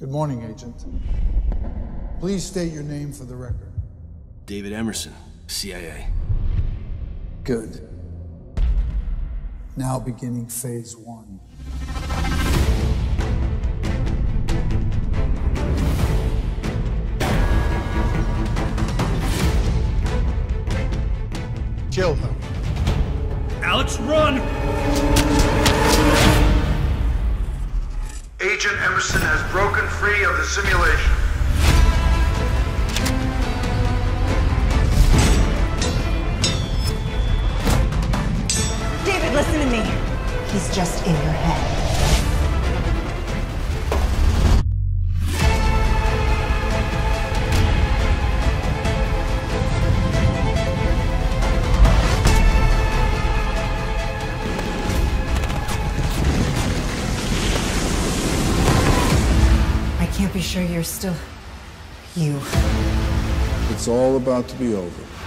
Good morning, Agent. Please state your name for the record. David Emerson, CIA. Good. Now beginning phase one. Kill her. Alex, run! Agent Emerson has broken free of the simulation. David, listen to me. He's just in your head. Can't be sure you're still you. It's all about to be over.